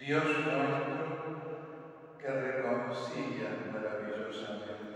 Dios nuestro, que reconcilias maravillosamente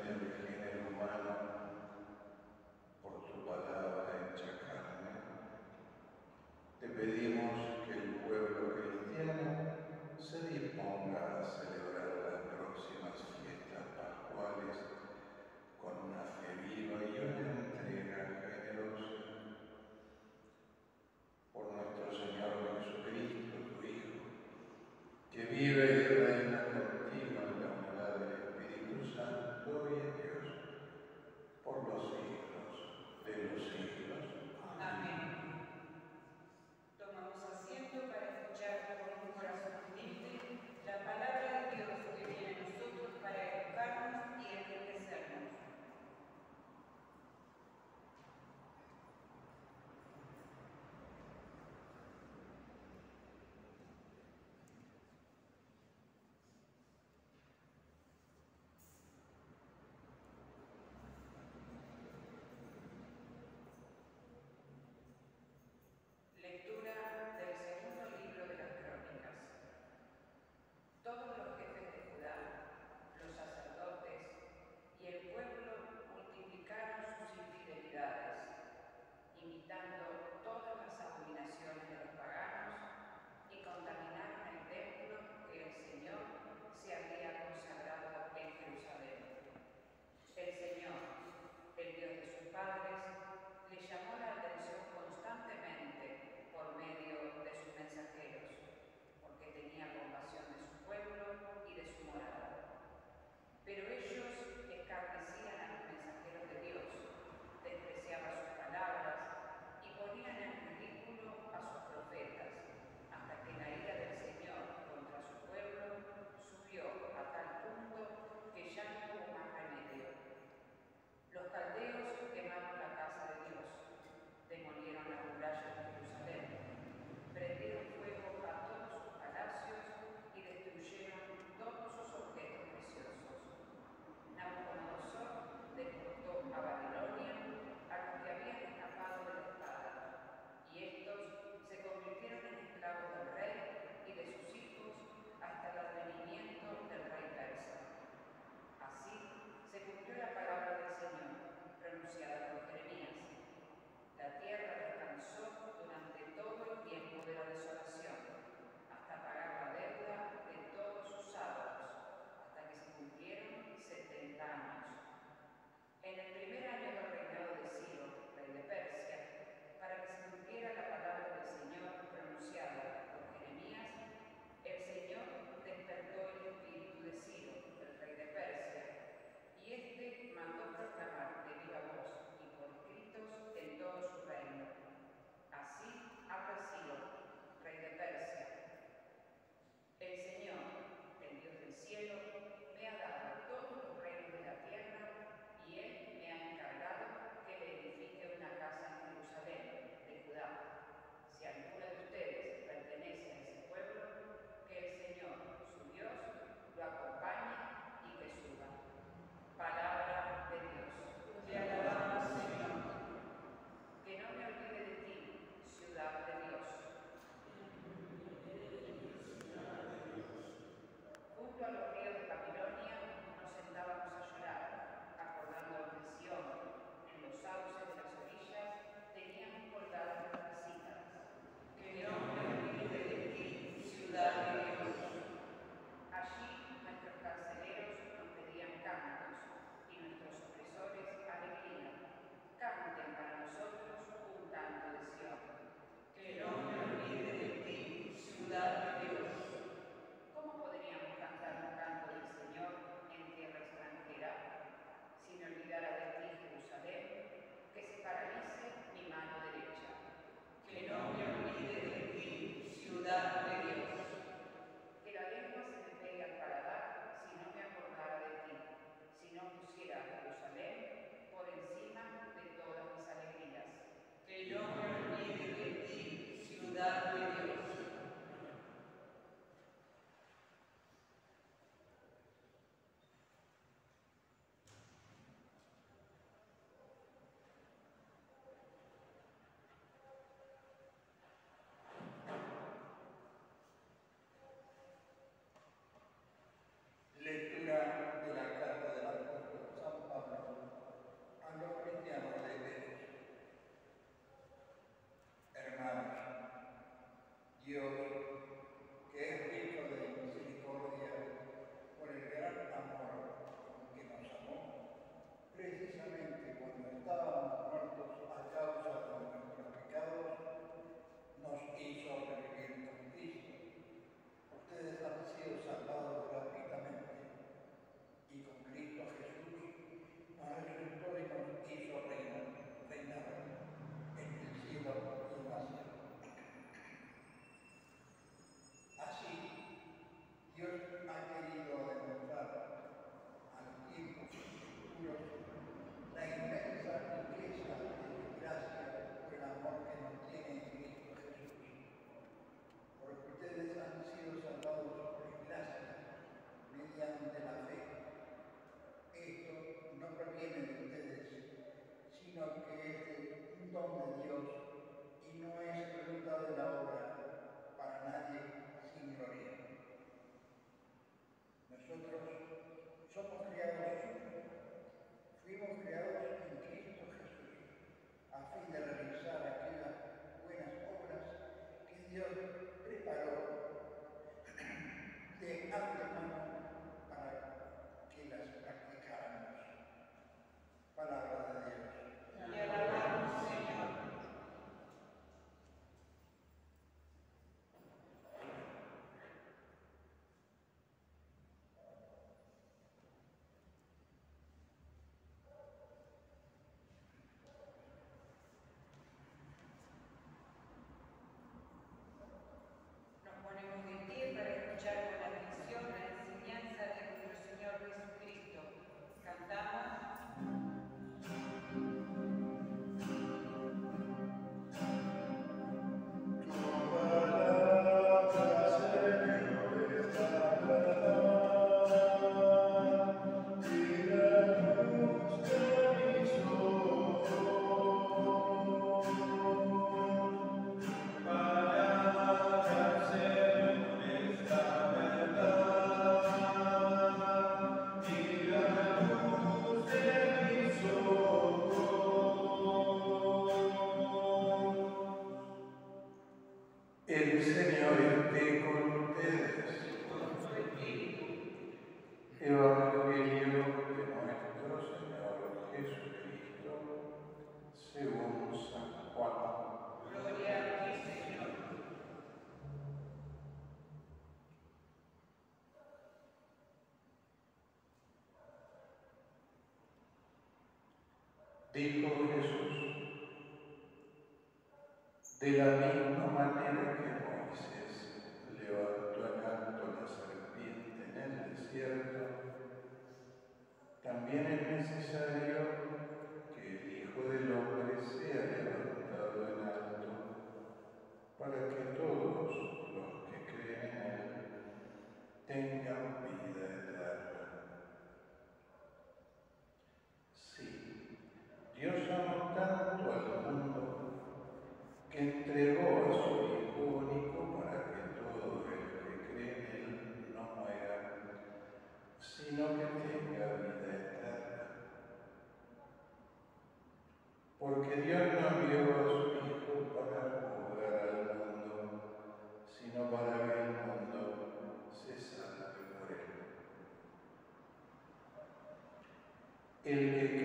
el que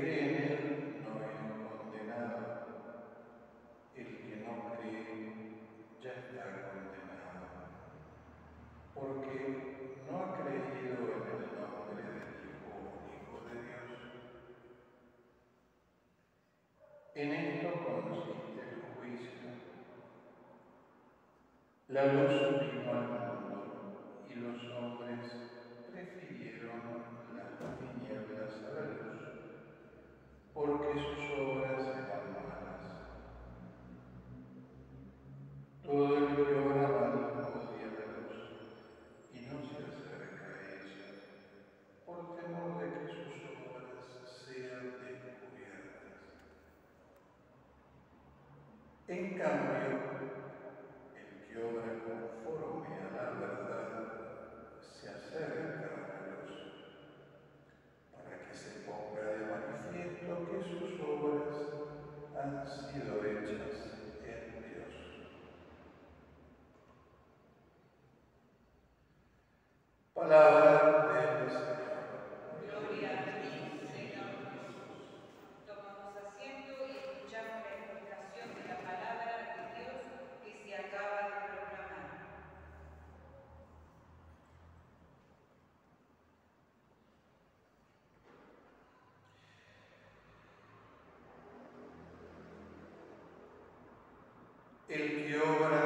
el que obra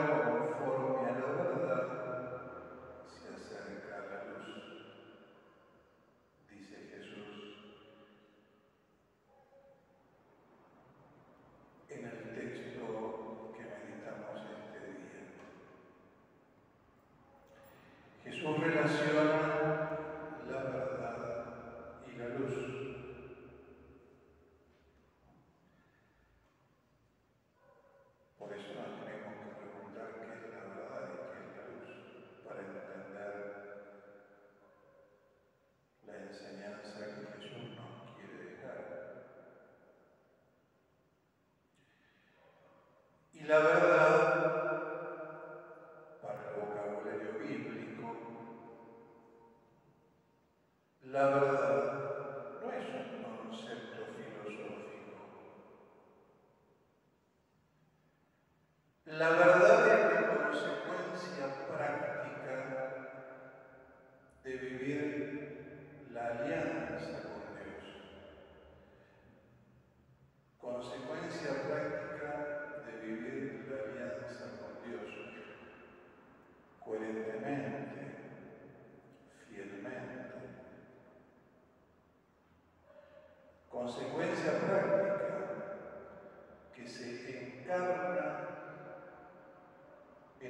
La verdad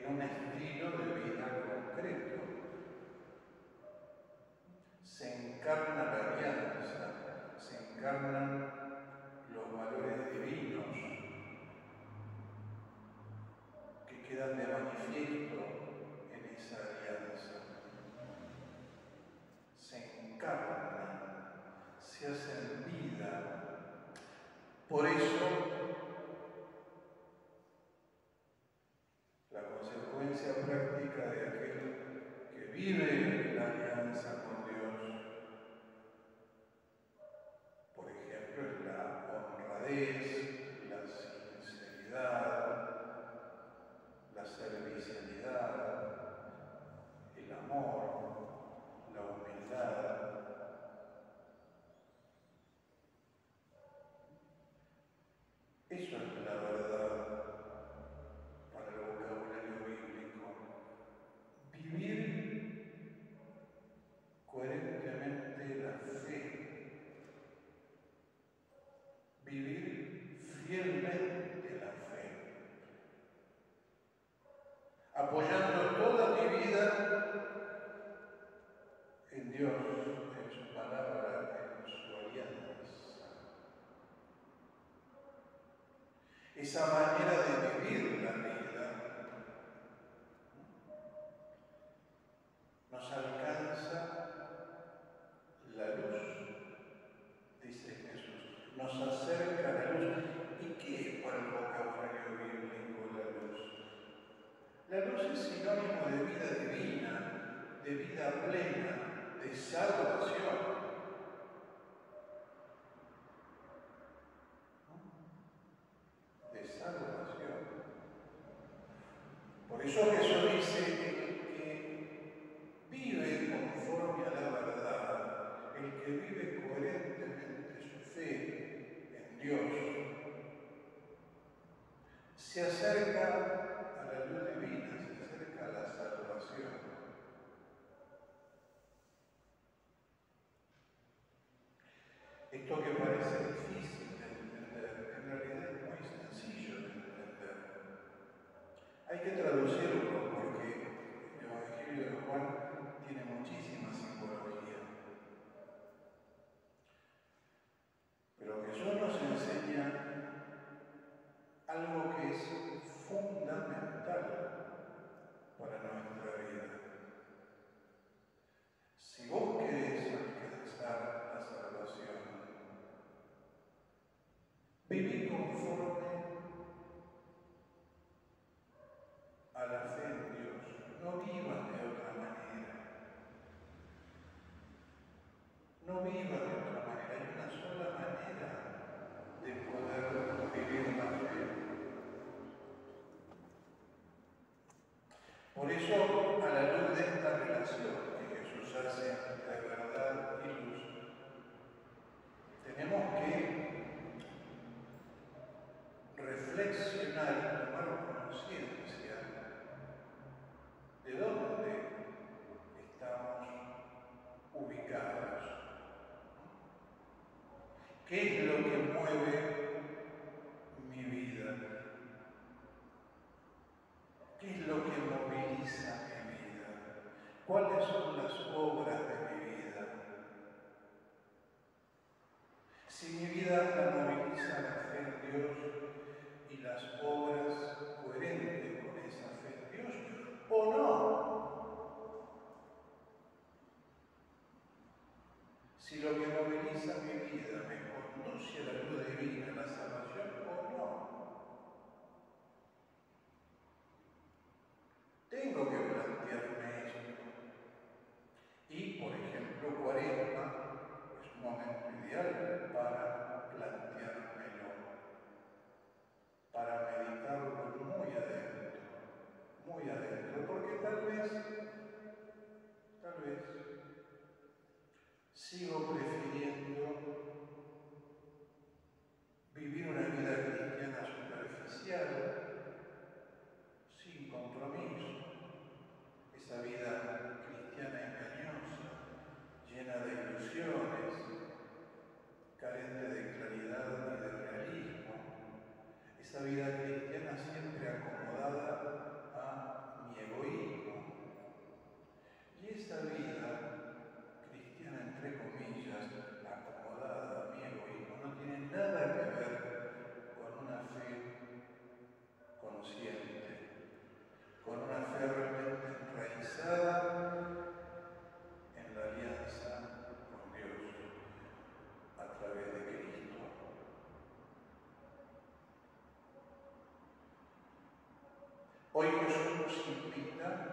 Romans 3 me Hoy Jesús nos invita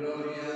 gloria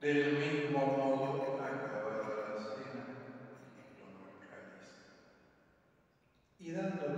Del mismo modo que acabada la cena, toma el cáliz. Y dando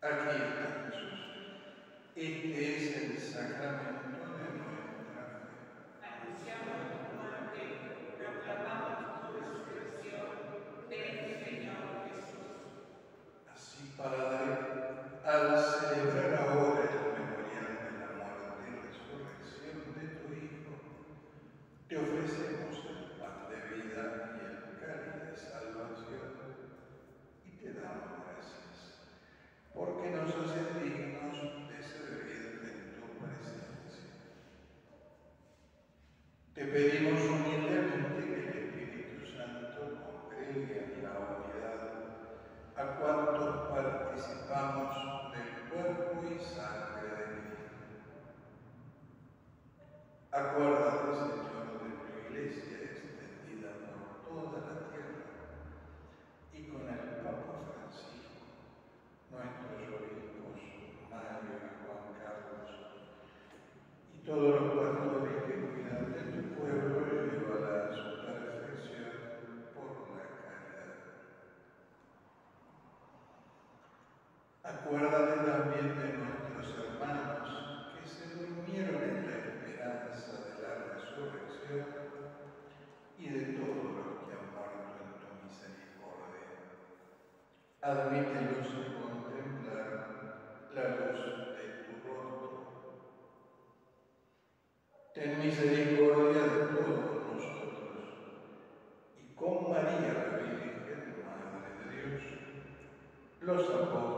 Aquí está Jesús. Este es el sacramento. admítenos a contemplar la luz de tu rostro. Ten misericordia de todos nosotros y con María la Virgen, Madre de Dios, los apóstoles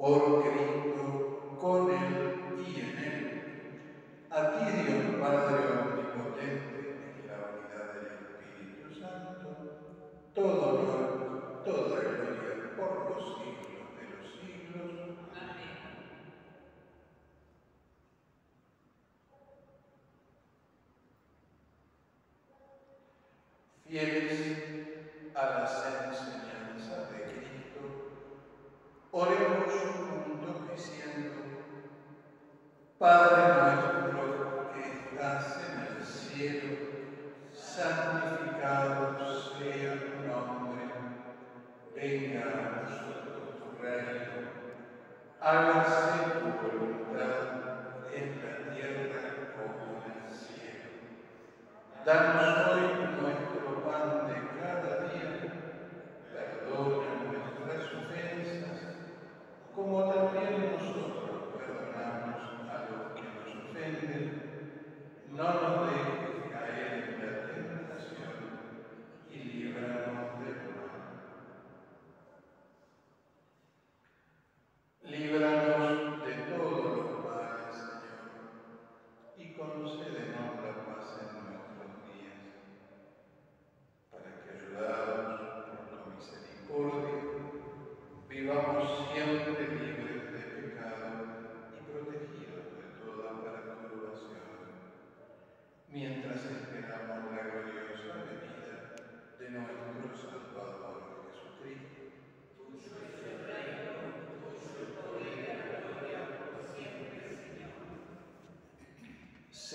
ഓരോ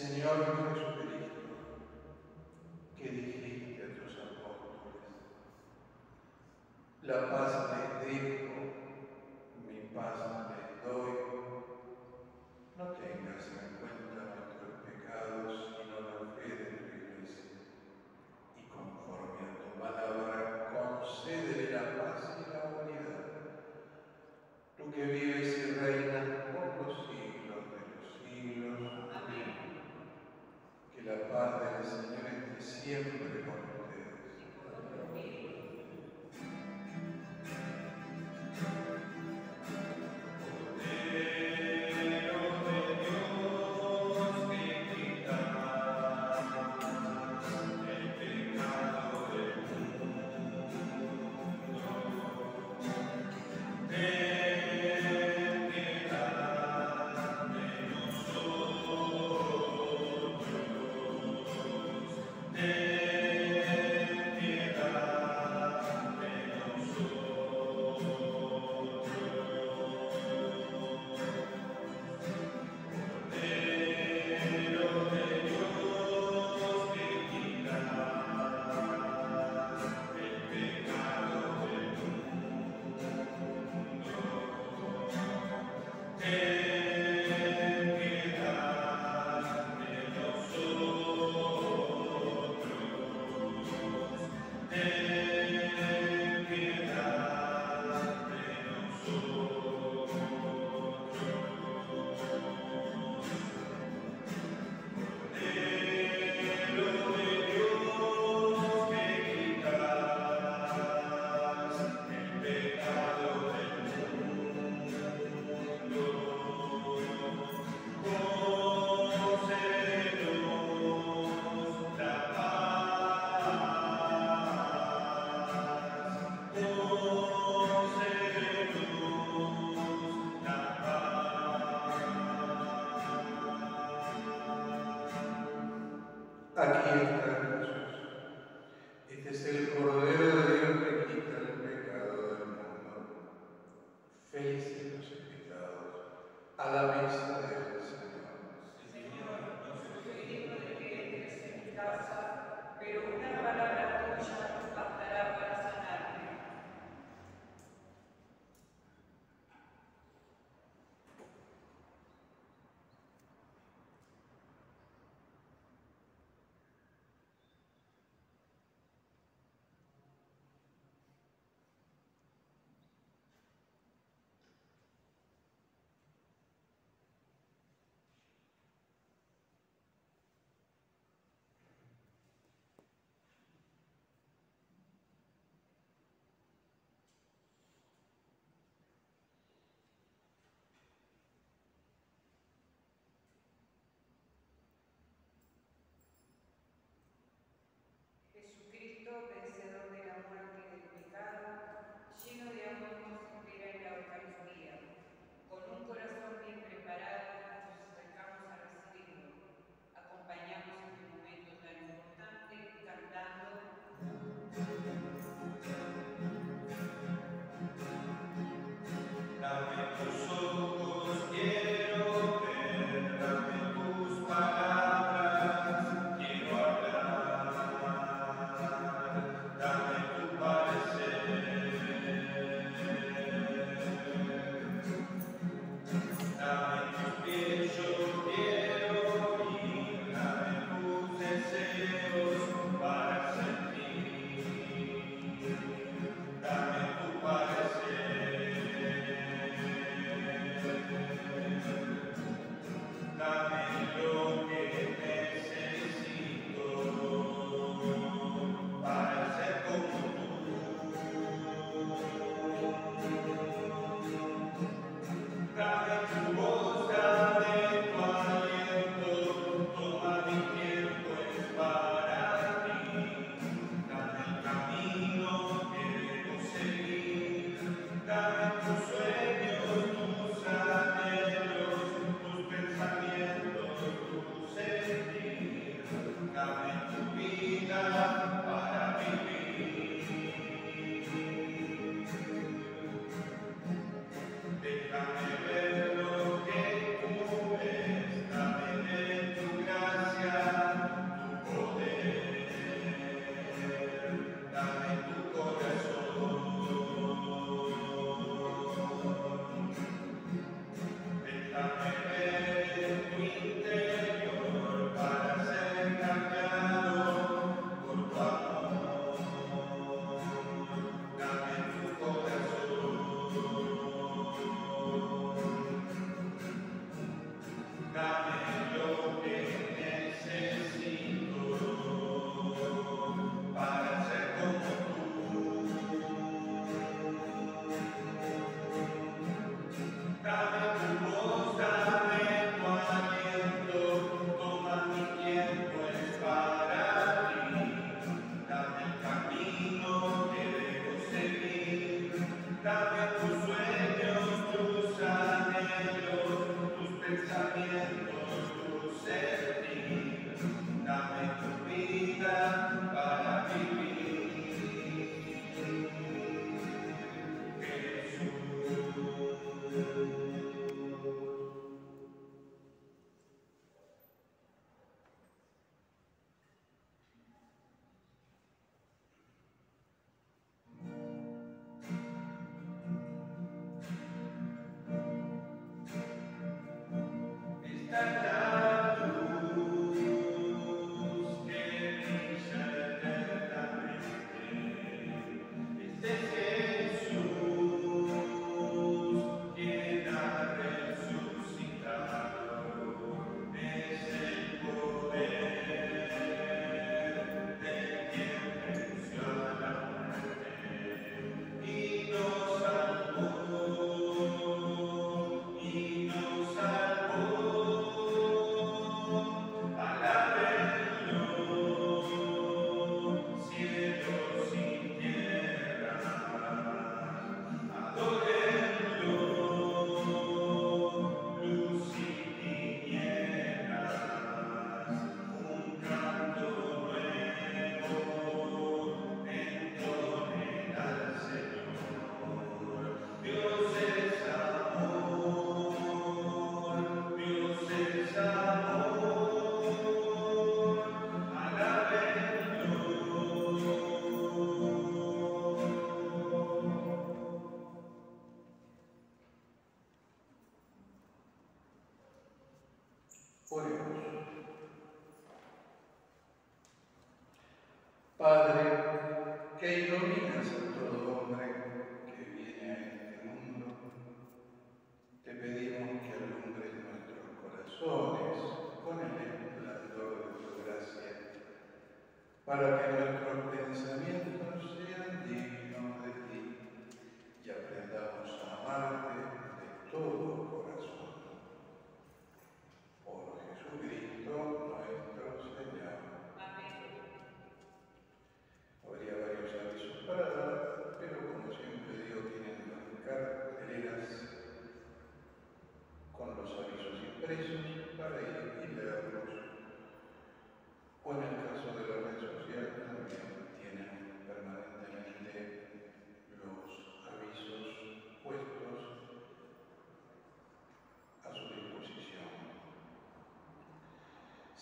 Señor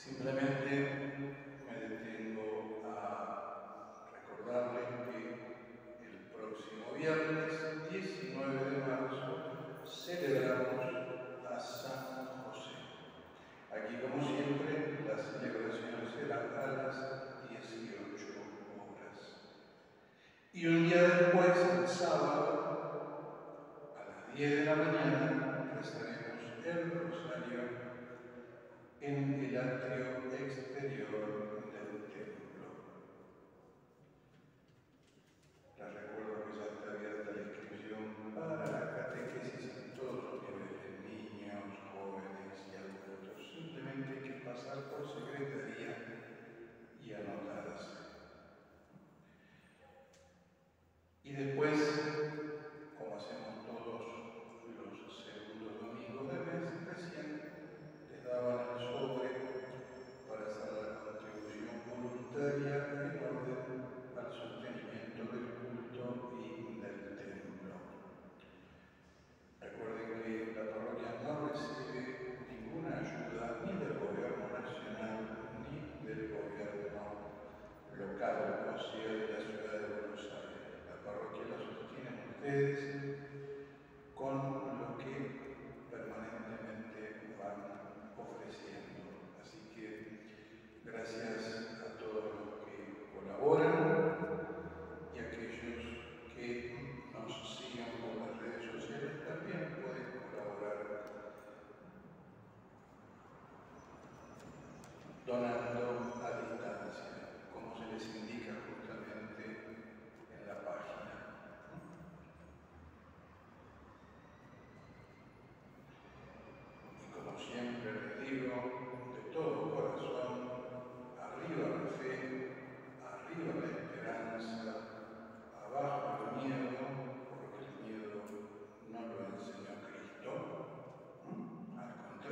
Simplesmente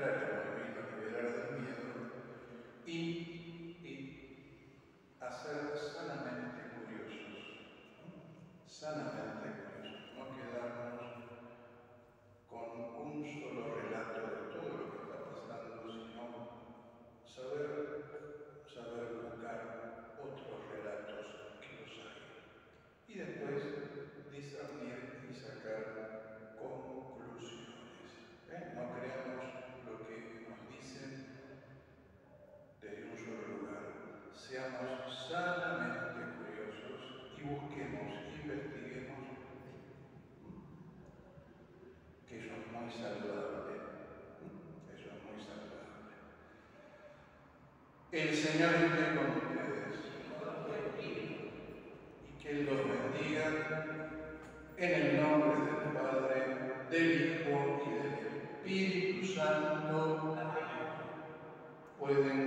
Good. seamos sanamente curiosos y busquemos, investiguemos, que eso es muy saludable, eso es muy saludable. El Señor esté con ustedes y que Él los bendiga en el nombre del Padre, del Hijo y del Espíritu Santo. Pueden